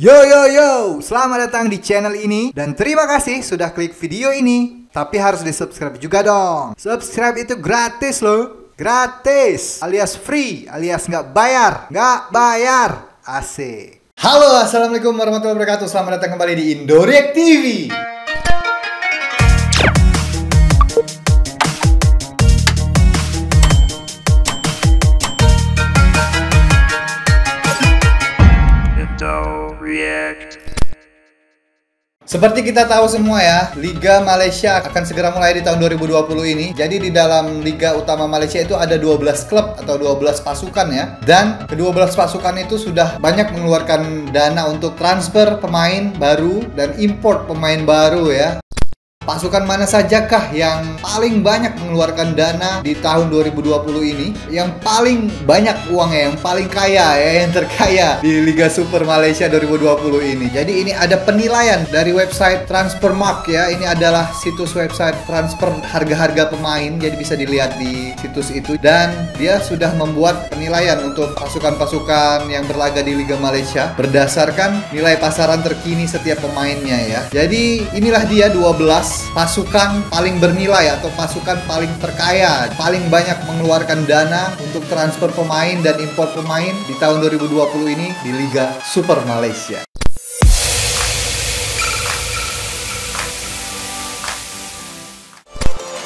Yo yo yo, selamat datang di channel ini dan terima kasih sudah klik video ini. Tapi harus di subscribe juga dong. Subscribe itu gratis loh, gratis, alias free, alias nggak bayar, nggak bayar. Asik. Halo, assalamualaikum warahmatullahi wabarakatuh. Selamat datang kembali di Indoreact TV. Seperti kita tahu semua ya, Liga Malaysia akan segera mulai di tahun 2020 ini. Jadi di dalam Liga Utama Malaysia itu ada 12 klub atau 12 pasukan ya. Dan kedua belas pasukan itu sudah banyak mengeluarkan dana untuk transfer pemain baru dan import pemain baru ya. Pasukan mana sajakah yang paling banyak mengeluarkan dana di tahun 2020 ini? Yang paling banyak uangnya, yang paling kaya ya, yang terkaya di Liga Super Malaysia 2020 ini. Jadi ini ada penilaian dari website Transfermarkt ya. Ini adalah situs website transfer harga-harga pemain, jadi bisa dilihat di situs itu. Dan dia sudah membuat penilaian untuk pasukan-pasukan yang berlaga di Liga Malaysia berdasarkan nilai pasaran terkini setiap pemainnya ya. Jadi inilah dia 12 pasukan paling bernilai atau pasukan paling terkaya, paling banyak mengeluarkan dana untuk transfer pemain dan impor pemain di tahun 2020 ini di Liga Super Malaysia.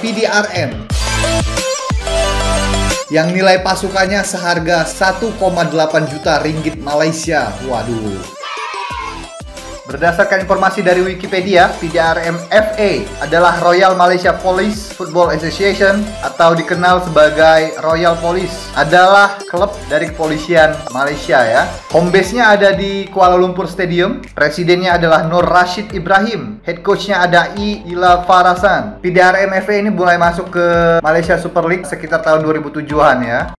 PDRM yang nilai pasukannya seharga 1,8 juta ringgit Malaysia. Waduh. Berdasarkan informasi dari Wikipedia, PDRM FA adalah Royal Malaysia Police Football Association atau dikenal sebagai Royal Police. Adalah klub dari kepolisian Malaysia ya. Home base-nya ada di Kuala Lumpur Stadium. Presidennya adalah Nur Rashid Ibrahim. Head coach-nya ada I Ila Farasan. PDRM FA ini mulai masuk ke Malaysia Super League sekitar tahun 2007-an ya.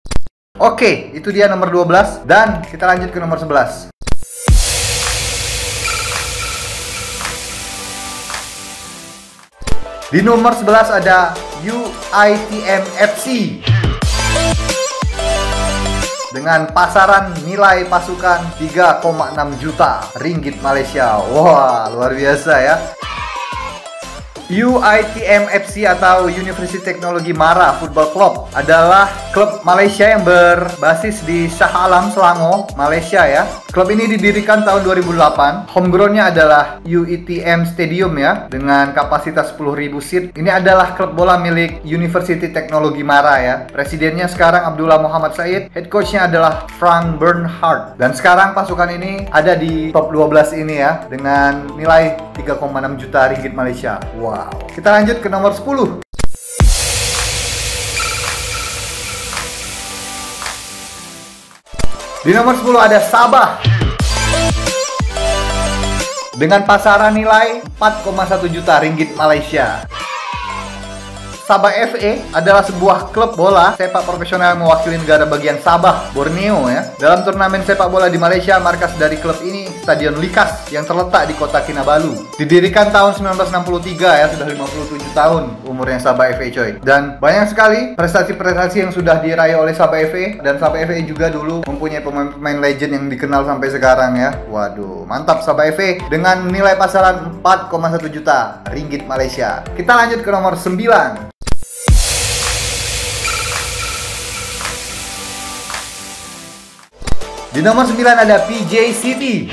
Oke, itu dia nomor 12 dan kita lanjut ke nomor 11. Di nomor 11 ada UITM FC dengan pasaran nilai pasukan 3,6 juta ringgit Malaysia. Wah, luar biasa ya. UITM FC atau University Teknologi Mara Football Club adalah klub Malaysia yang berbasis di Shah Alam, Selangor, Malaysia ya. Klub ini didirikan tahun 2008. Homegroundnya adalah UITM Stadium ya, dengan kapasitas 10.000 seat. Ini adalah klub bola milik University Teknologi Mara ya. Presidennya sekarang Abdullah Muhammad Said, head coachnya adalah Frank Bernhard. Dan sekarang pasukan ini ada di top 12 ini ya, dengan nilai 3,6 juta ringgit Malaysia. Wow. Kita lanjut ke nomor 10. Di nomor 10 ada Sabah. Dengan pasaran nilai 4,1 juta ringgit Malaysia. Sabah FA adalah sebuah klub bola sepak profesional yang mewakili negara bagian Sabah, Borneo ya. Dalam turnamen sepak bola di Malaysia, markas dari klub ini Stadion Likas yang terletak di kota Kinabalu. Didirikan tahun 1963 ya, sudah 57 tahun umurnya Sabah FA coy. Dan banyak sekali prestasi-prestasi yang sudah diraih oleh Sabah FA dan Sabah FA juga dulu mempunyai pemain-pemain legend yang dikenal sampai sekarang ya. Waduh, mantap Sabah FA dengan nilai pasaran 4,1 juta ringgit Malaysia. Kita lanjut ke nomor 9. Di nomor 9 ada PJ City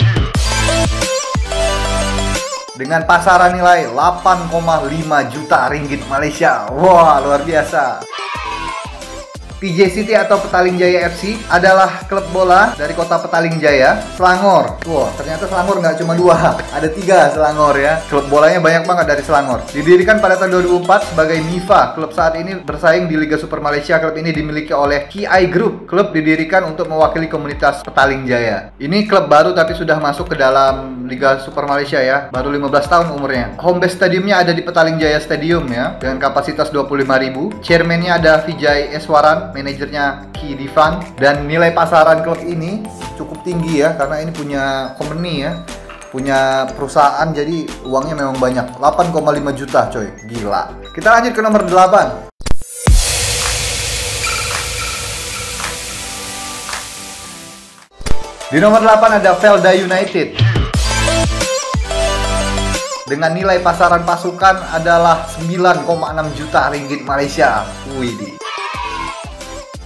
dengan pasaran nilai 8,5 juta ringgit Malaysia. Wah, luar biasa. PJ City atau Petaling Jaya FC adalah klub bola dari kota Petaling Jaya, Selangor. Wah, ternyata Selangor nggak cuma dua, ada tiga Selangor ya. Klub bolanya banyak banget dari Selangor. Didirikan pada tahun 2004 sebagai MIFA. Klub saat ini bersaing di Liga Super Malaysia. Klub ini dimiliki oleh KI Group. Klub didirikan untuk mewakili komunitas Petaling Jaya. Ini klub baru tapi sudah masuk ke dalam Liga Super Malaysia ya. Baru 15 tahun umurnya. Home stadiumnya ada di Petaling Jaya Stadium ya, dengan kapasitas 25.000. Chairmannya ada Vijay Eswaran manajernya Ki Divan. Dan nilai pasaran klub ini cukup tinggi ya karena ini punya company ya punya perusahaan jadi uangnya memang banyak. 8,5 juta coy. Gila. Kita lanjut ke nomor 8 Di nomor 8 ada Velda United. Dengan nilai pasaran pasukan adalah 9,6 juta ringgit Malaysia. Wih,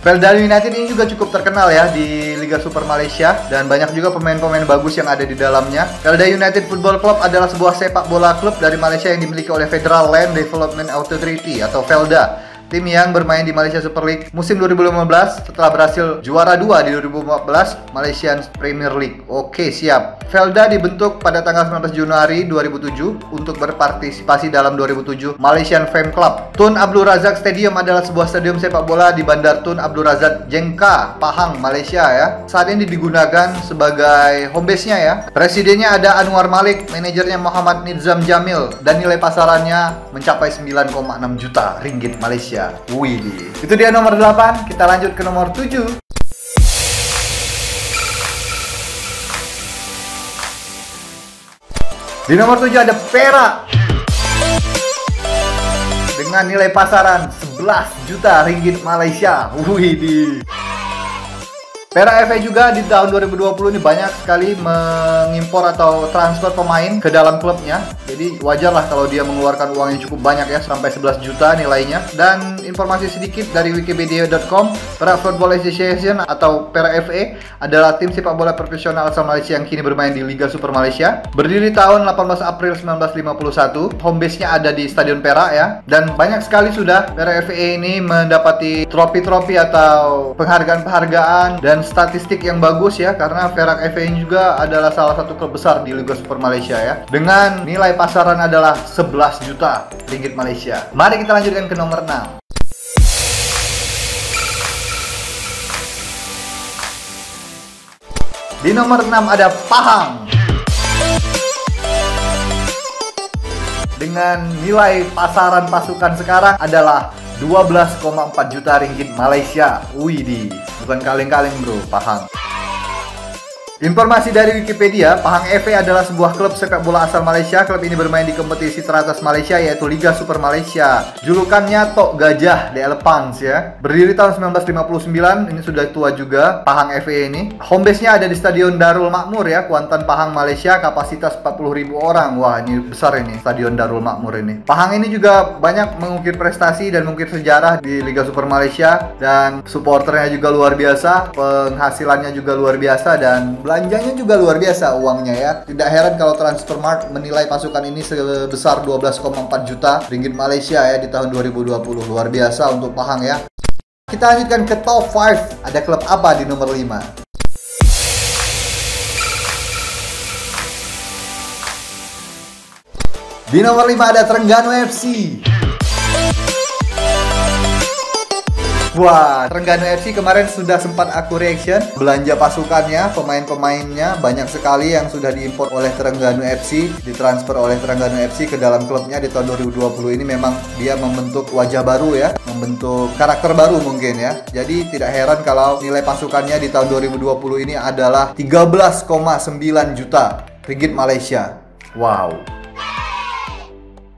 Felda United ini juga cukup terkenal ya di Liga Super Malaysia dan banyak juga pemain-pemain bagus yang ada di dalamnya. Felda United Football Club adalah sebuah sepak bola klub dari Malaysia yang dimiliki oleh Federal Land Development Authority atau Felda tim yang bermain di Malaysia Super League musim 2015 setelah berhasil juara 2 di 2014 Malaysian Premier League. Oke, siap. Felda dibentuk pada tanggal 19 Januari 2007 untuk berpartisipasi dalam 2007 Malaysian Fame Club. Tun Abdul Razak Stadium adalah sebuah stadium sepak bola di Bandar Tun Abdul Razak Jengka, Pahang, Malaysia ya. Saat ini digunakan sebagai home base-nya ya. Presidennya ada Anwar Malik, manajernya Muhammad Nizam Jamil dan nilai pasarannya mencapai 9,6 juta ringgit Malaysia. Wih, itu dia nomor 8. Kita lanjut ke nomor 7. Di nomor 7 ada Perak dengan nilai pasaran 11 juta ringgit Malaysia. Wih, di Perak FA juga di tahun 2020 ini banyak sekali mengimpor atau transfer pemain ke dalam klubnya. Jadi wajar lah kalau dia mengeluarkan uang yang cukup banyak ya, sampai 11 juta nilainya. Dan informasi sedikit dari wikipedia.com, Perak Football Association atau Perak FA adalah tim sepak bola profesional asal Malaysia yang kini bermain di Liga Super Malaysia. Berdiri tahun 18 April 1951, home base-nya ada di Stadion Perak ya. Dan banyak sekali sudah Perak FA ini mendapati trofi-trofi atau penghargaan-penghargaan dan statistik yang bagus ya karena Perak FA juga adalah salah satu klub besar di Liga Super Malaysia ya dengan nilai pasaran adalah 11 juta ringgit Malaysia. Mari kita lanjutkan ke nomor 6. Di nomor 6 ada Pahang. Dengan nilai pasaran pasukan sekarang adalah 12,4 juta ringgit Malaysia. Wih di bukan kaleng-kaleng bro, paham. Informasi dari Wikipedia, Pahang FA adalah sebuah klub sepak bola asal Malaysia. Klub ini bermain di kompetisi teratas Malaysia yaitu Liga Super Malaysia. Julukannya Tok Gajah The Elephants ya. Berdiri tahun 1959, ini sudah tua juga Pahang FA ini. Home base-nya ada di Stadion Darul Makmur ya, Kuantan Pahang Malaysia, kapasitas 40.000 orang. Wah, ini besar ini Stadion Darul Makmur ini. Pahang ini juga banyak mengukir prestasi dan mengukir sejarah di Liga Super Malaysia dan supporternya juga luar biasa, penghasilannya juga luar biasa dan Belanjanya juga luar biasa uangnya ya. Tidak heran kalau Transfermarkt menilai pasukan ini sebesar 12,4 juta ringgit Malaysia ya di tahun 2020. Luar biasa untuk Pahang ya. Kita lanjutkan ke top 5. Ada klub apa di nomor 5? Di nomor 5 ada Terengganu FC. Wah, Terengganu FC kemarin sudah sempat aku reaction belanja pasukannya, pemain-pemainnya banyak sekali yang sudah diimpor oleh Terengganu FC, ditransfer oleh Terengganu FC ke dalam klubnya di tahun 2020 ini memang dia membentuk wajah baru ya, membentuk karakter baru mungkin ya. Jadi tidak heran kalau nilai pasukannya di tahun 2020 ini adalah 13,9 juta ringgit Malaysia. Wow.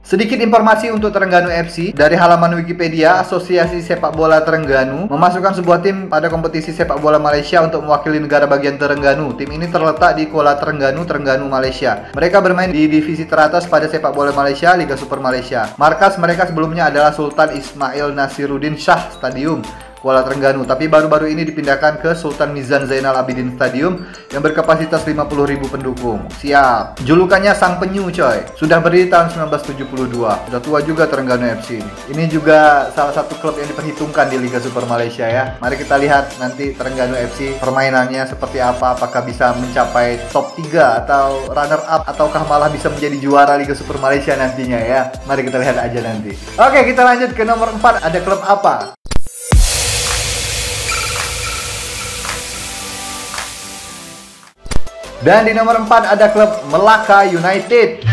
Sedikit informasi untuk Terengganu FC dari halaman Wikipedia, Asosiasi Sepak Bola Terengganu memasukkan sebuah tim pada kompetisi sepak bola Malaysia untuk mewakili negara bagian Terengganu. Tim ini terletak di Kuala Terengganu, Terengganu, Malaysia. Mereka bermain di divisi teratas pada sepak bola Malaysia, Liga Super Malaysia. Markas mereka sebelumnya adalah Sultan Ismail Nasiruddin Shah Stadium Kuala Terengganu, tapi baru-baru ini dipindahkan ke Sultan Mizan Zainal Abidin Stadium yang berkapasitas 50.000 pendukung. Siap. Julukannya Sang Penyu, coy. Sudah berdiri tahun 1972. Sudah tua juga Terengganu FC ini. Ini juga salah satu klub yang diperhitungkan di Liga Super Malaysia ya. Mari kita lihat nanti Terengganu FC permainannya seperti apa, apakah bisa mencapai top 3 atau runner up ataukah malah bisa menjadi juara Liga Super Malaysia nantinya ya. Mari kita lihat aja nanti. Oke, kita lanjut ke nomor 4. Ada klub apa? Dan di nomor 4 ada klub Melaka United.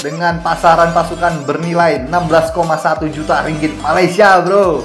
Dengan pasaran pasukan bernilai 16,1 juta ringgit Malaysia, bro.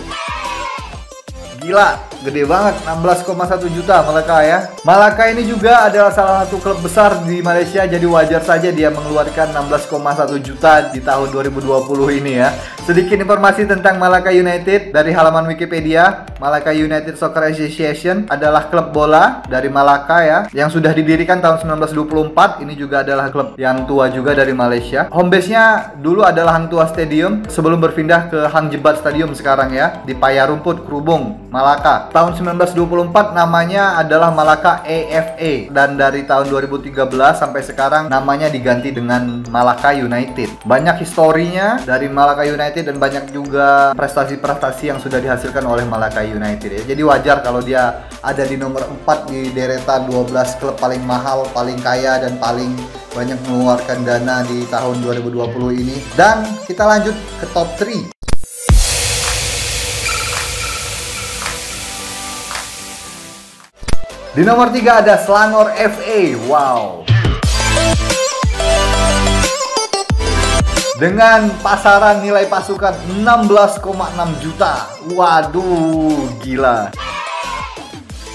Gila. Gede banget 16,1 juta Malaka ya. Malaka ini juga adalah salah satu klub besar di Malaysia jadi wajar saja dia mengeluarkan 16,1 juta di tahun 2020 ini ya. Sedikit informasi tentang Malaka United dari halaman Wikipedia. Malaka United Soccer Association adalah klub bola dari Malaka ya yang sudah didirikan tahun 1924. Ini juga adalah klub yang tua juga dari Malaysia. Home base-nya dulu adalah Hang Tua Stadium sebelum berpindah ke Hang Jebat Stadium sekarang ya di Paya Rumput Kerubung, Malaka. Tahun 1924 namanya adalah Malaka AFA dan dari tahun 2013 sampai sekarang namanya diganti dengan Malaka United. Banyak historinya dari Malaka United dan banyak juga prestasi-prestasi yang sudah dihasilkan oleh Malaka United ya. Jadi wajar kalau dia ada di nomor 4 di deretan 12 klub paling mahal, paling kaya dan paling banyak mengeluarkan dana di tahun 2020 ini. Dan kita lanjut ke top 3. Di nomor 3 ada Selangor FA. Wow. Dengan pasaran nilai pasukan 16,6 juta. Waduh, gila.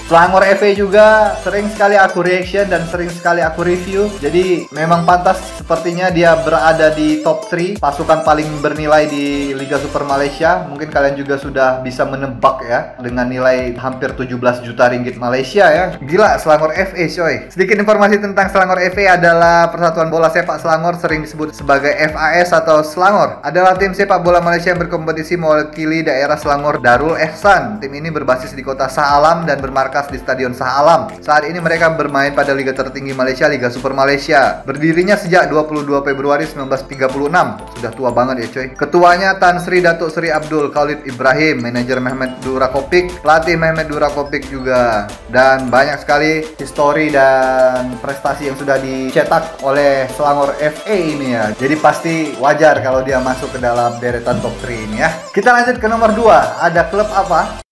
Selangor FA juga sering sekali aku reaction dan sering sekali aku review. Jadi memang pantas sepertinya dia berada di top 3 pasukan paling bernilai di Liga Super Malaysia. Mungkin kalian juga sudah bisa menebak ya dengan nilai hampir 17 juta ringgit Malaysia ya. Gila Selangor FA coy. Sedikit informasi tentang Selangor FA adalah Persatuan Bola Sepak Selangor sering disebut sebagai FAS atau Selangor. Adalah tim sepak bola Malaysia yang berkompetisi mewakili daerah Selangor Darul Ehsan. Tim ini berbasis di kota Shah Alam dan bermarkas bermarkas di Stadion Shah Alam. Saat ini mereka bermain pada liga tertinggi Malaysia, Liga Super Malaysia. Berdirinya sejak 22 Februari 1936. Sudah tua banget ya coy. Ketuanya Tan Sri Datuk Sri Abdul Khalid Ibrahim, manajer Mehmet Durakopik, pelatih Mehmet Durakopik juga. Dan banyak sekali histori dan prestasi yang sudah dicetak oleh Selangor FA ini ya. Jadi pasti wajar kalau dia masuk ke dalam deretan top 3 ini ya. Kita lanjut ke nomor 2. Ada klub apa?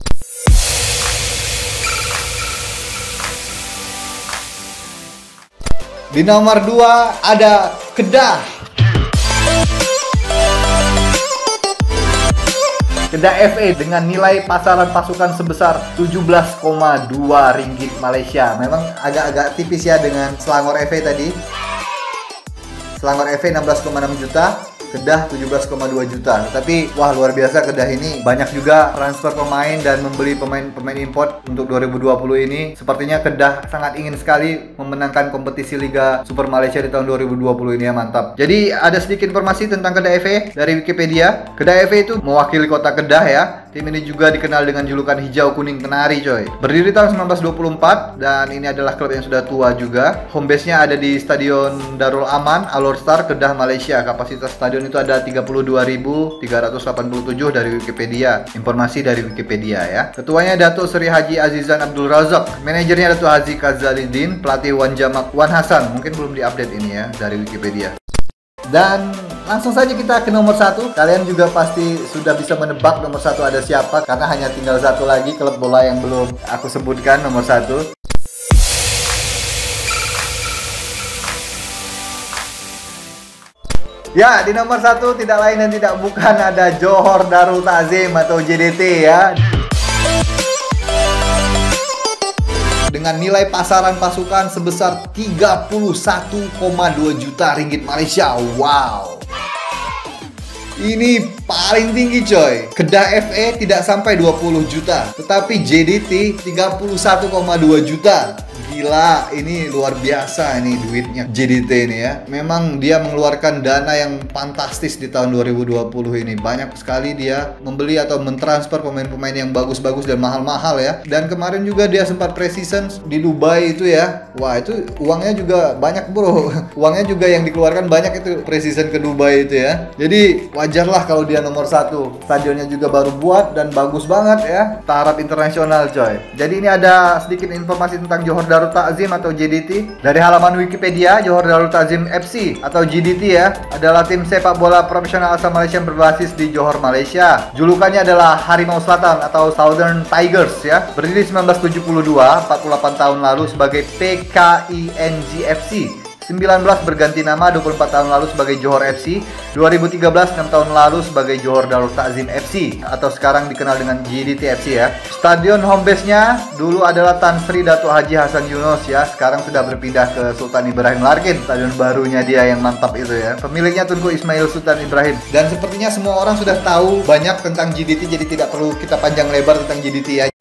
Di nomor 2 ada Kedah. Kedah FA dengan nilai pasaran pasukan sebesar 17,2 ringgit Malaysia. Memang agak-agak tipis ya dengan Selangor FA tadi. Selangor FA 16,6 juta, Kedah 17,2 juta. Tapi wah luar biasa Kedah ini banyak juga transfer pemain dan membeli pemain-pemain import untuk 2020 ini. Sepertinya Kedah sangat ingin sekali memenangkan kompetisi Liga Super Malaysia di tahun 2020 ini ya mantap. Jadi ada sedikit informasi tentang Kedah FA dari Wikipedia. Kedah FA itu mewakili kota Kedah ya. Tim ini juga dikenal dengan julukan hijau kuning kenari coy. Berdiri tahun 1924 dan ini adalah klub yang sudah tua juga. Home base-nya ada di Stadion Darul Aman, Alor Star, Kedah, Malaysia. Kapasitas stadion itu ada 32.387 dari Wikipedia. Informasi dari Wikipedia ya. Ketuanya Datuk Seri Haji Azizan Abdul Razak. Manajernya Datuk Haji Kazalidin, pelatih Wan Jamak Wan Hasan. Mungkin belum diupdate ini ya dari Wikipedia. Dan langsung saja kita ke nomor satu. Kalian juga pasti sudah bisa menebak nomor satu ada siapa karena hanya tinggal satu lagi klub bola yang belum aku sebutkan nomor satu. Ya, di nomor satu tidak lain dan tidak bukan ada Johor Darul Tazim atau JDT ya. Dengan nilai pasaran pasukan sebesar 31,2 juta ringgit Malaysia. Wow. Ini paling tinggi coy. Kedah FA tidak sampai 20 juta, tetapi JDT 31,2 juta. Gila, ini luar biasa ini duitnya JDT ini ya. Memang dia mengeluarkan dana yang fantastis di tahun 2020 ini. Banyak sekali dia membeli atau mentransfer pemain-pemain yang bagus-bagus dan mahal-mahal ya. Dan kemarin juga dia sempat preseason di Dubai itu ya. Wah, itu uangnya juga banyak bro. Uangnya juga yang dikeluarkan banyak itu preseason ke Dubai itu ya. Jadi wajarlah kalau dia nomor satu. Stadionnya juga baru buat dan bagus banget ya. Taraf internasional coy. Jadi ini ada sedikit informasi tentang Johor Darul Takzim atau JDT. Dari halaman Wikipedia, Johor Darul Takzim FC atau JDT ya, adalah tim sepak bola profesional asal Malaysia yang berbasis di Johor, Malaysia. Julukannya adalah Harimau Selatan atau Southern Tigers ya. Berdiri 1972, 48 tahun lalu sebagai PKING FC 2019 berganti nama 24 tahun lalu sebagai Johor FC, 2013 6 tahun lalu sebagai Johor Darul Takzim FC atau sekarang dikenal dengan GDT FC ya. Stadion home base-nya dulu adalah Tan Sri Datuk Haji Hasan Yunus ya, sekarang sudah berpindah ke Sultan Ibrahim Larkin, stadion barunya dia yang mantap itu ya. Pemiliknya Tunku Ismail Sultan Ibrahim. Dan sepertinya semua orang sudah tahu banyak tentang GDT jadi tidak perlu kita panjang lebar tentang GDT ya.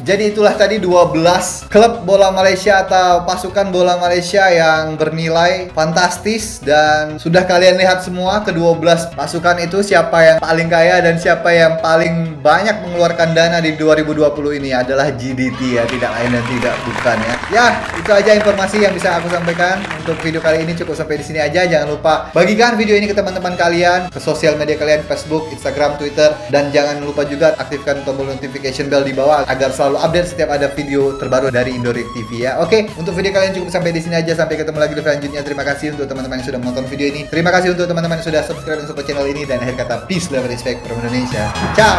Jadi itulah tadi 12 klub bola Malaysia atau pasukan bola Malaysia yang bernilai fantastis dan sudah kalian lihat semua ke-12 pasukan itu siapa yang paling kaya dan siapa yang paling banyak mengeluarkan dana di 2020 ini adalah GDT ya, tidak lain dan tidak bukan ya. Ya, itu aja informasi yang bisa aku sampaikan untuk video kali ini cukup sampai di sini aja. Jangan lupa bagikan video ini ke teman-teman kalian, ke sosial media kalian Facebook, Instagram, Twitter dan jangan lupa juga aktifkan tombol notification bell di bawah agar selalu selalu update setiap ada video terbaru dari Indorik TV ya. Oke, untuk video kalian cukup sampai di sini aja. Sampai ketemu lagi di selanjutnya. Terima kasih untuk teman-teman yang sudah menonton video ini. Terima kasih untuk teman-teman yang sudah subscribe dan support channel ini dan akhir kata peace, love, respect from Indonesia. Ciao.